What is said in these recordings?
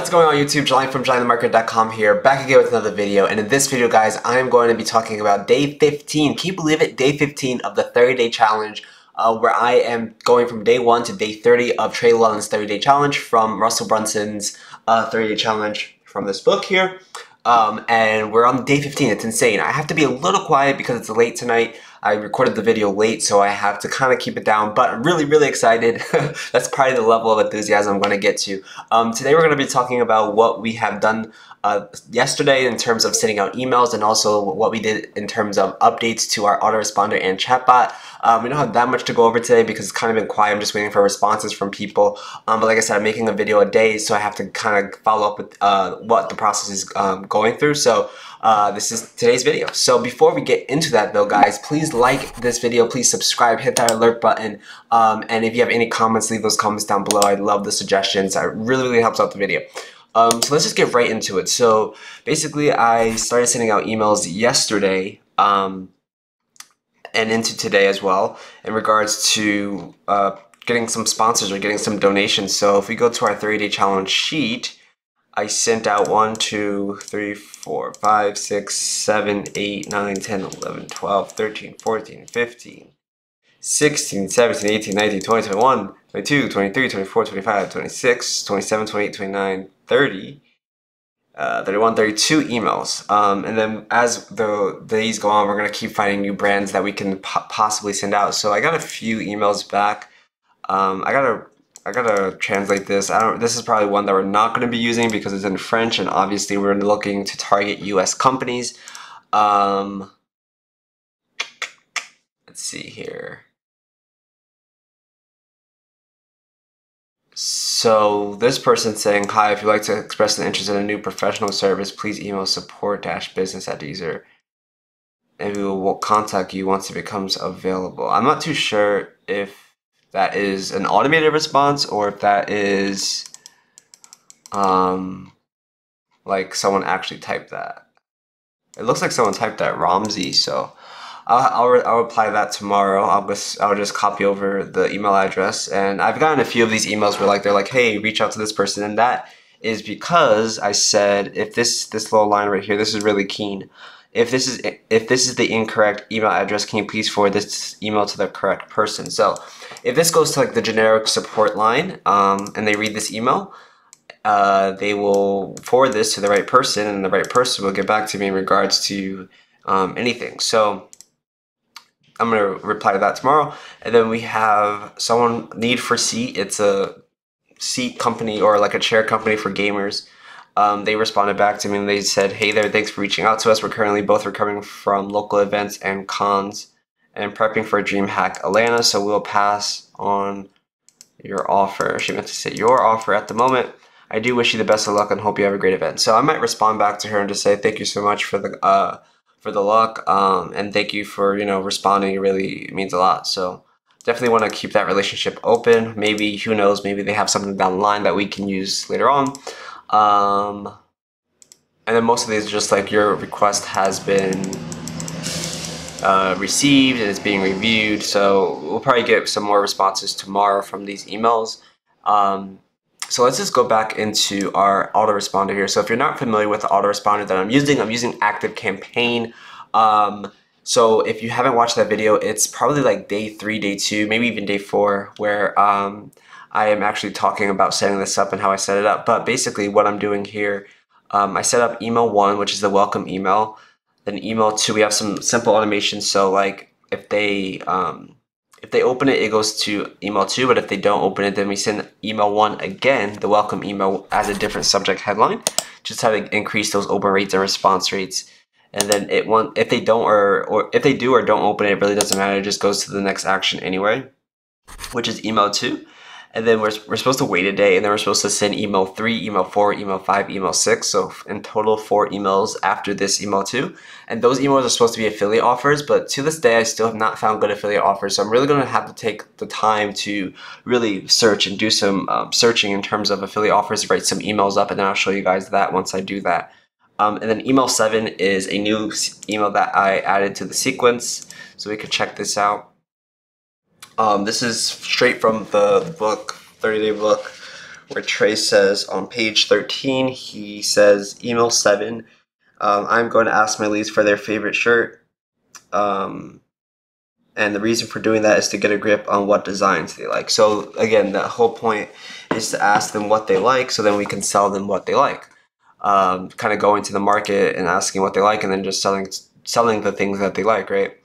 What's going on YouTube? Jelani from JelaniTheMarketer.com here, back again with another video. And in this video, guys, I am going to be talking about day 15. Can you believe it? Day 15 of the 30-day challenge, uh, where I am going from day 1 to day 30 of Trey Lewellen's 30-day challenge from Russell Brunson's 30-day uh, challenge from this book here. Um, and we're on day 15. It's insane. I have to be a little quiet because it's late tonight. I recorded the video late, so I have to kind of keep it down, but I'm really, really excited. That's probably the level of enthusiasm I'm going to get to. Um, today we're going to be talking about what we have done uh, yesterday in terms of sending out emails and also what we did in terms of updates to our autoresponder and chatbot. Um, we don't have that much to go over today because it's kind of been quiet. I'm just waiting for responses from people. Um, but like I said, I'm making a video a day, so I have to kind of follow up with uh, what the process is um, going through. So uh, this is today's video. So before we get into that though, guys, please like this video, please subscribe, hit that alert button, um, and if you have any comments, leave those comments down below. I love the suggestions. It really, really helps out the video. Um, so let's just get right into it. So basically, I started sending out emails yesterday um, and into today as well in regards to uh, getting some sponsors or getting some donations. So if we go to our 30-day challenge sheet, I sent out 1, 2, 3, 4, 5, 6, 7, 8, 9, 10, 11, 12, 13, 14, 15, 16, 17, 18, 19, 20, 21, 22, 23, 24, 25, 26, 27, 28, 29, 30, uh, 31, 32 emails. Um, and then as the days go on, we're going to keep finding new brands that we can po possibly send out. So I got a few emails back. Um, I got to I gotta translate this. I don't. This is probably one that we're not going to be using because it's in French, and obviously we're looking to target U.S. companies. Um, let's see here. So this person saying, hi, if you'd like to express an interest in a new professional service, please email support-business at Deezer and we will contact you once it becomes available. I'm not too sure if that is an automated response or if that is um, like someone actually typed that. It looks like someone typed that Ramsey, so I'll, I'll, I'll reply that tomorrow. I'll just I'll just copy over the email address, and I've gotten a few of these emails where like they're like, hey, reach out to this person, and that is because I said if this this little line right here, this is really keen. If this is if this is the incorrect email address, can you please forward this email to the correct person? So if this goes to like the generic support line, um, and they read this email, uh, they will forward this to the right person, and the right person will get back to me in regards to um, anything. So I'm gonna reply to that tomorrow. And then we have someone need for seat. It's a seat company or like a chair company for gamers. Um, they responded back to me and they said, "Hey there, thanks for reaching out to us. We're currently both recovering from local events and cons and prepping for DreamHack Atlanta, so we'll pass on your offer." She meant to say your offer at the moment. I do wish you the best of luck and hope you have a great event. So I might respond back to her and just say thank you so much for the uh, for the luck. Um, and thank you for, you know, responding. It really means a lot. So definitely want to keep that relationship open. Maybe, who knows, maybe they have something down the line that we can use later on. Um, and then most of these are just like your request has been uh, received and it's being reviewed. So we'll probably get some more responses tomorrow from these emails. Um, so let's just go back into our autoresponder here. So if you're not familiar with the autoresponder that I'm using, I'm using Active Campaign. Um, so if you haven't watched that video, it's probably like day three, day two, maybe even day four, where um, I am actually talking about setting this up and how I set it up. But basically what I'm doing here, um, I set up email one, which is the welcome email. Then email two, we have some simple automation. So like if they, um, if they open it, it goes to email two, but if they don't open it, then we send email one again, the welcome email as a different subject headline, just how to increase those open rates and response rates. And then it want if they don't or or if they do or don't open it, it really doesn't matter. It just goes to the next action anyway, which is email two and then we're, we're supposed to wait a day and then we're supposed to send email 3 email 4 email 5 email 6 so in total four emails after this email 2 and those emails are supposed to be affiliate offers but to this day i still have not found good affiliate offers. So i'm really going to have to take the time to really search and do some um, searching in terms of affiliate offers write some emails up and then i'll show you guys that once i do that. Um, and then email 7 is a new email that i added to the sequence. So we can check this out um, this is straight from the book, 30 Day Book, where Trey says on page 13, he says, email seven, um, I'm going to ask my leads for their favorite shirt. Um, and the reason for doing that is to get a grip on what designs they like. So again, the whole point is to ask them what they like so then we can sell them what they like. Um, kind of going to the market and asking what they like and then just selling selling the things that they like, right?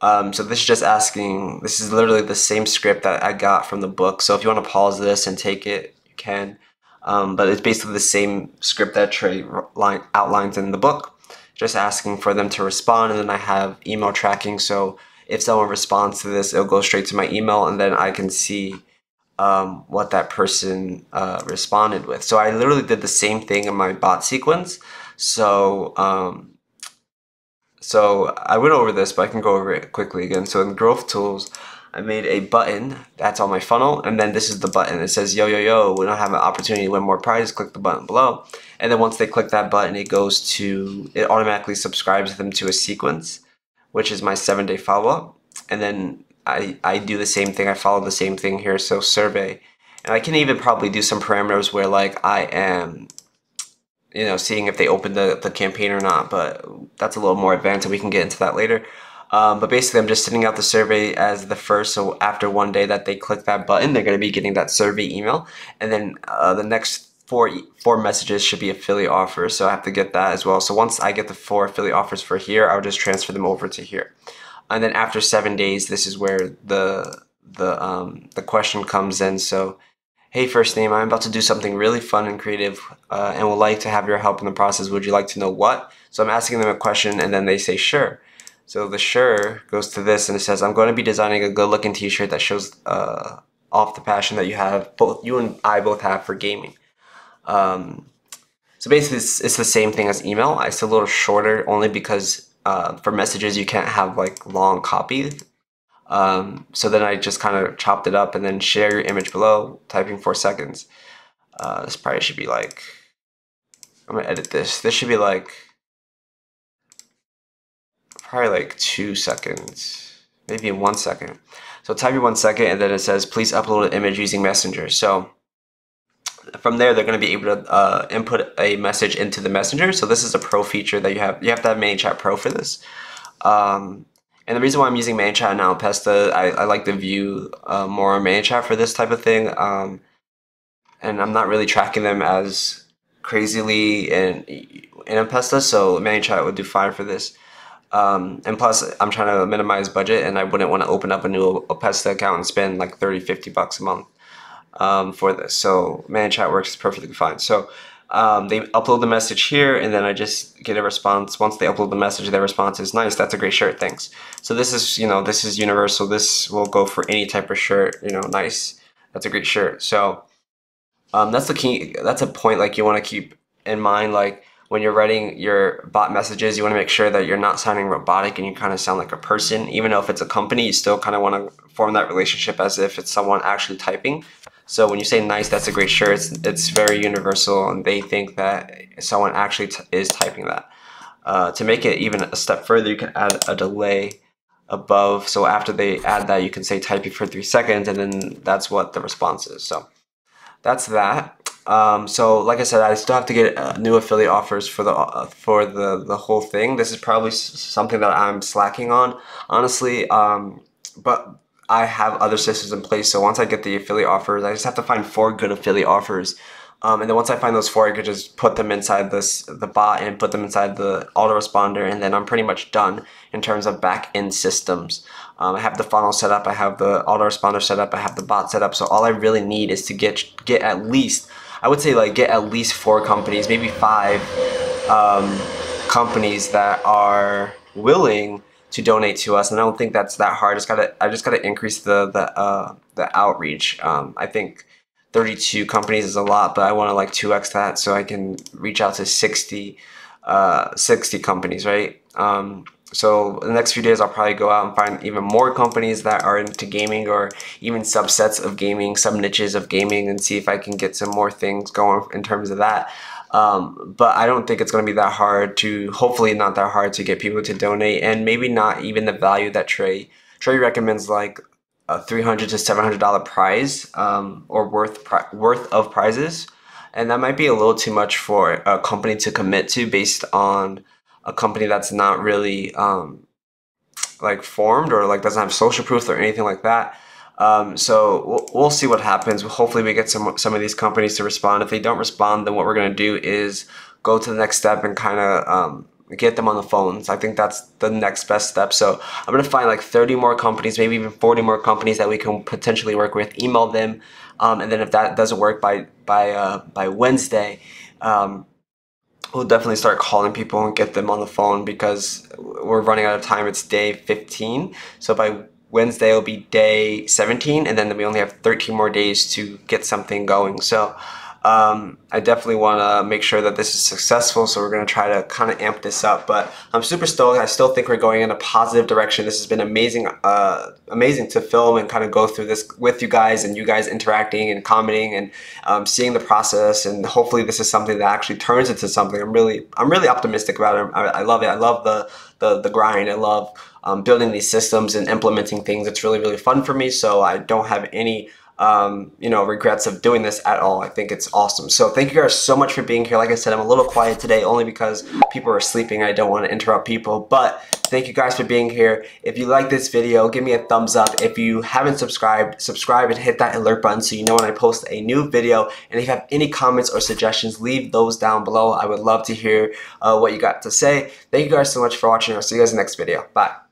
Um, so this is just asking, this is literally the same script that I got from the book. So if you want to pause this and take it, you can. Um, but it's basically the same script that Trey line, outlines in the book, just asking for them to respond. And then I have email tracking. So if someone responds to this, it'll go straight to my email and then I can see um, what that person uh, responded with. So I literally did the same thing in my bot sequence. So um, so I went over this, but I can go over it quickly again. So in Growth Tools, I made a button that's on my funnel, and then this is the button. It says, yo, yo, yo, we don't have an opportunity to win more prizes, click the button below. And then once they click that button, it goes to, it automatically subscribes them to a sequence, which is my seven day follow-up. And then I, I do the same thing, I follow the same thing here, so survey. And I can even probably do some parameters where like I am you know, seeing if they open the, the campaign or not, but that's a little more advanced and we can get into that later. Um, but basically, I'm just sending out the survey as the first. So after one day that they click that button, they're going to be getting that survey email. And then uh, the next four four messages should be affiliate offers. So I have to get that as well. So once I get the four affiliate offers for here, I'll just transfer them over to here. And then after seven days, this is where the the um, the question comes in. So Hey, first name, I'm about to do something really fun and creative uh, and would like to have your help in the process. Would you like to know what? So I'm asking them a question and then they say sure. So the sure goes to this and it says, I'm going to be designing a good looking t-shirt that shows uh, off the passion that you have, both you and I both have for gaming. Um, so basically it's, it's, the same thing as email. It's a little shorter only because uh, for messages you can't have like long copy um, so then I just kind of chopped it up and then share your image below, typing four seconds. Uh, this probably should be like, I'm gonna edit this. This should be like, probably like two seconds, maybe in one second. So type your one second and then it says, please upload an image using Messenger. So from there, they're going to be able to uh, input a message into the messenger. So this is a pro feature that you have. You have to have ManyChat Pro for this. Um, and the reason why I'm using ManyChat now, Opesta, I, I like to view uh, more on ManyChat for this type of thing. Um, and I'm not really tracking them as crazily in, in Opesta, so ManyChat would do fine for this. Um, and plus, I'm trying to minimize budget, and I wouldn't want to open up a new Opesta account and spend like 30, 50 bucks a month um, for this. So ManyChat works perfectly fine. So um, they upload the message here and then I just get a response. Once they upload the message, their response is nice. That's a great shirt. Thanks. So this is, you know, this is universal. This will go for any type of shirt, you know, nice. That's a great shirt. So um, that's the key. That's a point like you want to keep in mind. Like when you're writing your bot messages, you want to make sure that you're not sounding robotic and you kind of sound like a person. Even though if it's a company, you still kind of want to form that relationship as if it's someone actually typing. So when you say nice, that's a great shirt. It's, it's very universal, and they think that someone actually is typing that. Uh, to make it even a step further, you can add a delay above. So after they add that, you can say typing for three seconds, and then that's what the response is. So that's that. Um, so like I said, I still have to get uh, new affiliate offers for the uh, for the the whole thing. This is probably something that I'm slacking on, honestly. Um, but I have other systems in place. So once I get the affiliate offers, I just have to find four good affiliate offers. Um, and then once I find those four, I could just put them inside this the bot and put them inside the autoresponder, and then I'm pretty much done in terms of back end systems. Um, I have the funnel set up, I have the autoresponder set up, I have the bot set up. So all I really need is to get get at least I would say like get at least four companies, maybe five um, companies that are willing to donate to us, and I don't think that's that hard. I just gotta I just gotta increase the the uh, the outreach. Um, I think 32 companies is a lot, but I want to like 2x that so I can reach out to 60 uh, 60 companies, right? Um, so the next few days I'll probably go out and find even more companies that are into gaming or even subsets of gaming, some niches of gaming and see if I can get some more things going in terms of that. Um, but I don't think it's going to be that hard to, hopefully not that hard to get people to donate and maybe not even the value that Trey, Trey recommends like a 300 to 700 dollar prize um, or worth pri- worth of prizes. And that might be a little too much for a company to commit to based on a company that's not really um, like formed or like doesn't have social proof or anything like that um, so we'll, we'll see what happens hopefully we get some some of these companies to respond if they don't respond then what we're going to do is go to the next step and kind of um, get them on the phones. I think that's the next best step. So I'm gonna find like 30 more companies, maybe even 40 more companies that we can potentially work with. Email them, um, and then if that doesn't work by by uh, by Wednesday, um, we'll definitely start calling people and get them on the phone because we're running out of time. It's day 15, so by Wednesday will be day 17, and then we only have 13 more days to get something going. So um, I definitely want to make sure that this is successful, so we're going to try to kind of amp this up. But I'm super stoked. I still think we're going in a positive direction. This has been amazing, uh, amazing to film and kind of go through this with you guys and you guys interacting and commenting and um, seeing the process. And hopefully, this is something that actually turns into something. I'm really, I'm really optimistic about it. I, I love it. I love the the the grind. I love um, building these systems and implementing things. It's really, really fun for me. So I don't have any um, you know, regrets of doing this at all. I think it's awesome. So thank you guys so much for being here. Like I said, I'm a little quiet today only because people are sleeping. I don't want to interrupt people, but thank you guys for being here. If you like this video, give me a thumbs up. If you haven't subscribed, subscribe and hit that alert button so you know when I post a new video. And if you have any comments or suggestions, leave those down below. I would love to hear uh, what you got to say. Thank you guys so much for watching. I'll see you guys in the next video. Bye.